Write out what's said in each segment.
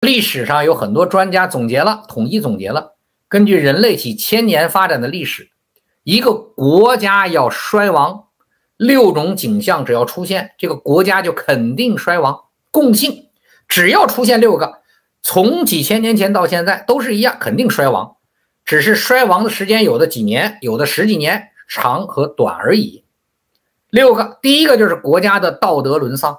历史上有很多专家总结了，统一总结了，根据人类几千年发展的历史，一个国家要衰亡，六种景象只要出现，这个国家就肯定衰亡。共性，只要出现六个，从几千年前到现在都是一样，肯定衰亡，只是衰亡的时间有的几年，有的十几年，长和短而已。六个，第一个就是国家的道德沦丧，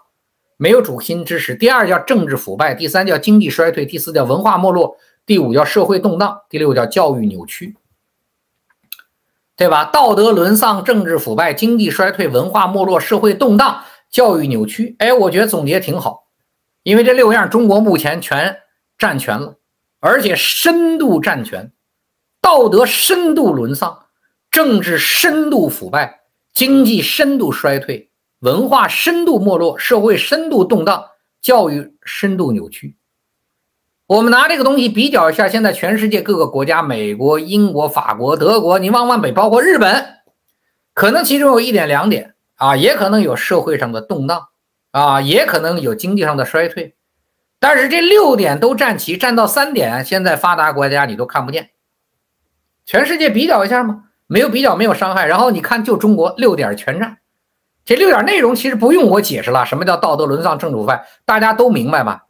没有主心之识；第二叫政治腐败；第三叫经济衰退；第四叫文化没落；第五叫社会动荡；第六叫教育扭曲，对吧？道德沦丧、政治腐败、经济衰退、文化没落、社会动荡、教育扭曲。哎，我觉得总结挺好，因为这六样中国目前全占全了，而且深度占全，道德深度沦丧，政治深度腐败。经济深度衰退，文化深度没落，社会深度动荡，教育深度扭曲。我们拿这个东西比较一下，现在全世界各个国家，美国、英国、法国、德国，你往往北，包括日本，可能其中有一点两点啊，也可能有社会上的动荡啊，也可能有经济上的衰退。但是这六点都占齐，占到三点，现在发达国家你都看不见。全世界比较一下吗？没有比较，没有伤害。然后你看，就中国六点全占，这六点内容其实不用我解释了。什么叫道德沦丧、政主犯，大家都明白吧？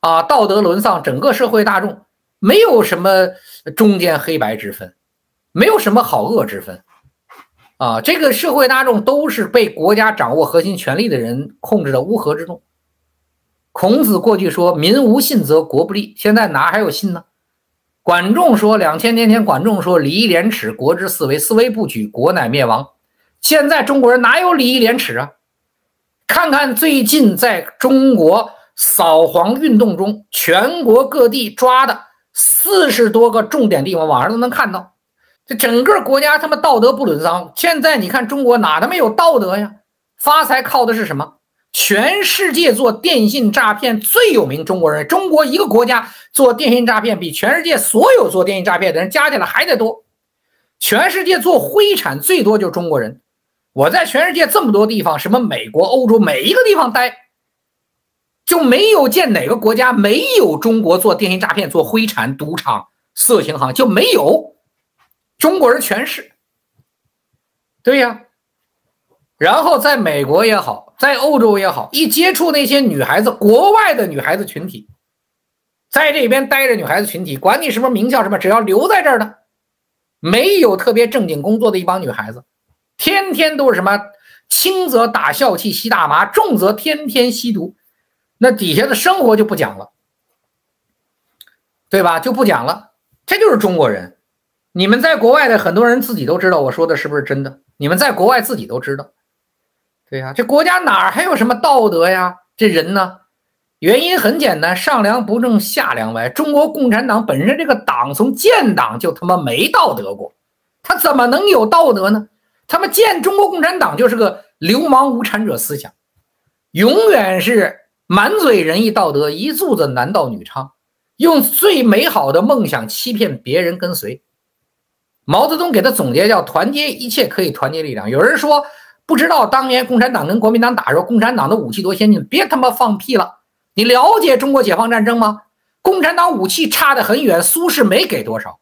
啊，道德沦丧，整个社会大众没有什么中间黑白之分，没有什么好恶之分，啊，这个社会大众都是被国家掌握核心权力的人控制的乌合之众。孔子过去说：“民无信则国不立。”现在哪还有信呢？管仲说：“两千年前，管仲说‘礼义廉耻，国之四维，四维不举，国乃灭亡’。现在中国人哪有礼义廉耻啊？看看最近在中国扫黄运动中，全国各地抓的四十多个重点地方，网上都能看到。这整个国家他妈道德不沦丧。现在你看中国哪他妈有道德呀？发财靠的是什么？”全世界做电信诈骗最有名中国人，中国一个国家做电信诈骗比全世界所有做电信诈骗的人加起来还得多。全世界做灰产最多就中国人。我在全世界这么多地方，什么美国、欧洲每一个地方待，就没有见哪个国家没有中国做电信诈骗、做灰产、赌场、色情行就没有，中国人全是。对呀。然后在美国也好，在欧洲也好，一接触那些女孩子，国外的女孩子群体，在这边待着，女孩子群体，管你什么名校什么，只要留在这儿的，没有特别正经工作的一帮女孩子，天天都是什么轻则打笑气吸大麻，重则天天吸毒，那底下的生活就不讲了，对吧？就不讲了，这就是中国人。你们在国外的很多人自己都知道，我说的是不是真的？你们在国外自己都知道。对呀，这国家哪儿还有什么道德呀？这人呢？原因很简单，上梁不正下梁歪。中国共产党本身这个党从建党就他妈没道德过，他怎么能有道德呢？他们建中国共产党就是个流氓无产者思想，永远是满嘴仁义道德，一肚子男盗女娼，用最美好的梦想欺骗别人跟随。毛泽东给他总结叫团结一切可以团结力量。有人说。不知道当年共产党跟国民党打时候，共产党的武器多先进？别他妈放屁了！你了解中国解放战争吗？共产党武器差得很远，苏轼没给多少，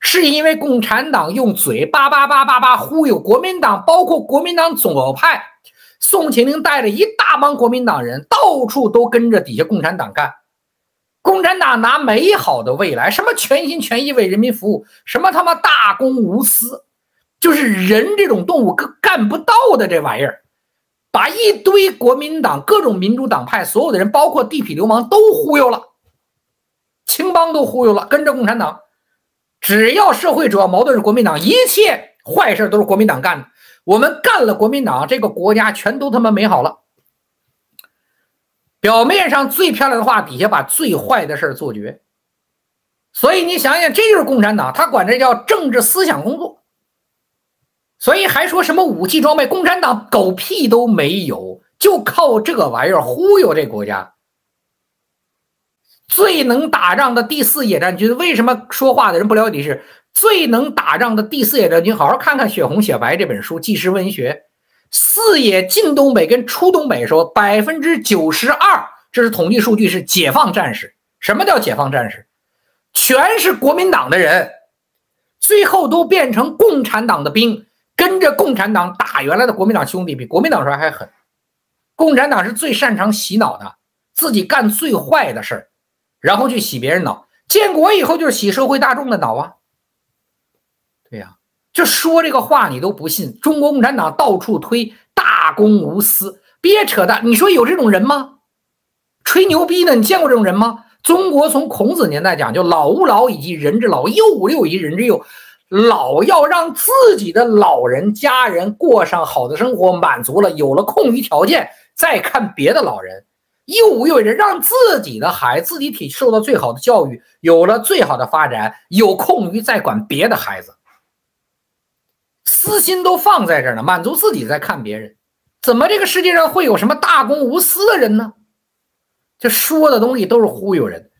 是因为共产党用嘴叭叭叭叭叭忽悠国民党，包括国民党左派，宋庆龄带着一大帮国民党人，到处都跟着底下共产党干。共产党拿美好的未来，什么全心全意为人民服务，什么他妈大公无私。就是人这种动物干干不到的这玩意儿，把一堆国民党、各种民主党派所有的人，包括地痞流氓都忽悠了，青帮都忽悠了，跟着共产党。只要社会主要矛盾是国民党，一切坏事都是国民党干的。我们干了国民党，这个国家全都他妈美好了。表面上最漂亮的话，底下把最坏的事做绝。所以你想想，这就是共产党，他管这叫政治思想工作。所以还说什么武器装备？共产党狗屁都没有，就靠这个玩意儿忽悠这国家。最能打仗的第四野战军，为什么说话的人不了解是最能打仗的第四野战军？好好看看《血红血白》这本书，纪实文学。四野进东北跟出东北的时候，百分之九十二，这是统计数据，是解放战士，什么叫解放战士？全是国民党的人，最后都变成共产党的兵，跟着共产党打原来的国民党兄弟，比国民党时候还狠。共产党是最擅长洗脑的，自己干最坏的事儿，然后去洗别人脑。建国以后就是洗社会大众的脑啊。对呀，就说这个话你都不信。中国共产党到处推大公无私，别扯淡。你说有这种人吗？吹牛逼呢，你见过这种人吗？中国从孔子年代讲，就老吾老以及人之老，幼吾幼以及人之幼。老要让自己的老人家人过上好的生活，满足了，有了空余条件，再看别的老人。幼吾幼以人，让自己的孩子自己体受到最好的教育，有了最好的发展，有空余再管别的孩子。私心都放在这儿呢，满足自己再看别人。怎么这个世界上会有什么大公无私的人呢？这说的东西都是忽悠人，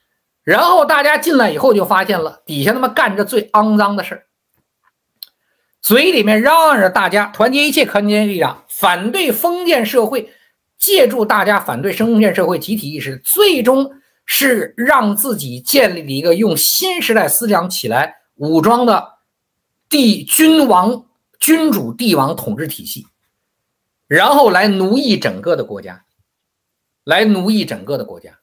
然后大家进来以后就发现了，底下他妈干着最肮脏的事儿，嘴里面嚷嚷着大家团结一切团结力量，反对封建社会，借助大家反对封建社会集体意识，最终是让自己建立了一个用新时代思想起来武装的帝君王君主帝王统治体系，然后来奴役整个的国家。来奴役整个的国家，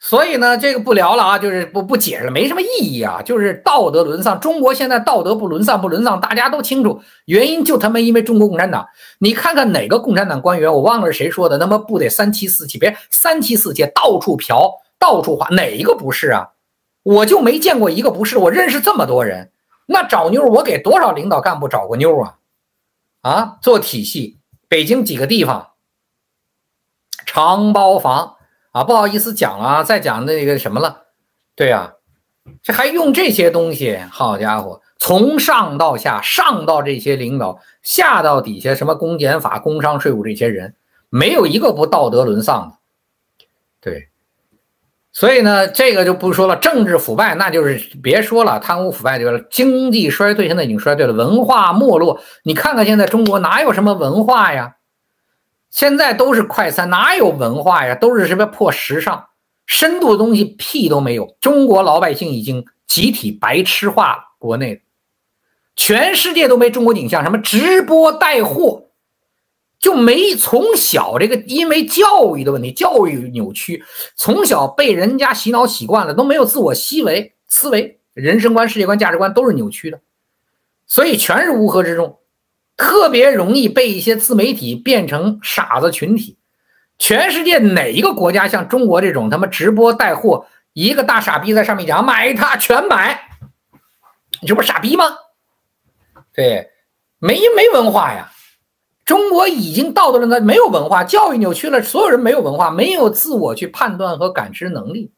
所以呢，这个不聊了啊，就是不不解释了，没什么意义啊，就是道德沦丧。中国现在道德不沦丧不沦丧，大家都清楚，原因就他妈因为中国共产党。你看看哪个共产党官员，我忘了是谁说的，他妈不得三妻四妾，别三妻四妾，到处嫖，到处花，哪一个不是啊？我就没见过一个不是，我认识这么多人，那找妞，我给多少领导干部找过妞啊？啊，做体系，北京几个地方。长包房啊，不好意思讲了啊，再讲那个什么了，对呀，这还用这些东西？好家伙，从上到下，上到这些领导，下到底下，什么公检法、工商税务这些人，没有一个不道德沦丧的。对，所以呢，这个就不说了。政治腐败，那就是别说了，贪污腐败就是经济衰退，现在已经衰退了，文化没落。你看看现在中国哪有什么文化呀？现在都是快餐，哪有文化呀？都是什么破时尚、深度的东西，屁都没有。中国老百姓已经集体白痴化了。国内，全世界都没中国景象。什么直播带货，就没从小这个因为教育的问题，教育扭曲，从小被人家洗脑习惯了，都没有自我思维、思维、人生观、世界观、价值观都是扭曲的，所以全是乌合之众。特别容易被一些自媒体变成傻子群体。全世界哪一个国家像中国这种他妈直播带货，一个大傻逼在上面讲买它全买，你这不傻逼吗？对，没没文化呀！中国已经道德了，没有文化，教育扭曲了，所有人没有文化，没有自我去判断和感知能力。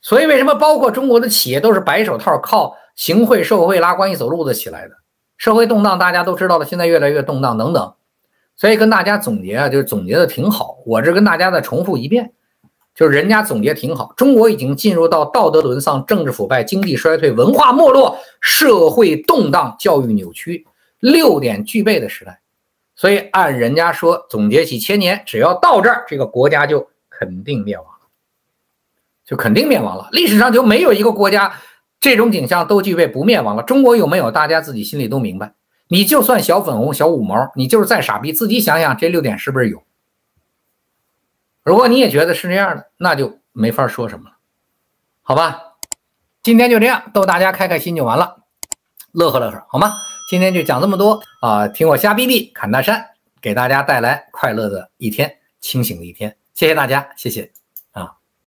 所以为什么包括中国的企业都是白手套，靠行贿受贿拉关系走路子起来的？社会动荡，大家都知道了，现在越来越动荡等等，所以跟大家总结啊，就是总结的挺好。我这跟大家再重复一遍，就是人家总结挺好。中国已经进入到道德沦丧、政治腐败、经济衰退、文化没落、社会动荡、教育扭曲六点具备的时代。所以按人家说，总结几千年，只要到这儿，这个国家就肯定灭亡了，就肯定灭亡了。历史上就没有一个国家。这种景象都具备不灭亡了。中国有没有？大家自己心里都明白。你就算小粉红、小五毛，你就是再傻逼，自己想想这六点是不是有？如果你也觉得是这样的，那就没法说什么了，好吧？今天就这样，逗大家开开心就完了，乐呵乐呵，好吗？今天就讲这么多啊！听我瞎逼逼侃大山，给大家带来快乐的一天，清醒的一天。谢谢大家，谢谢。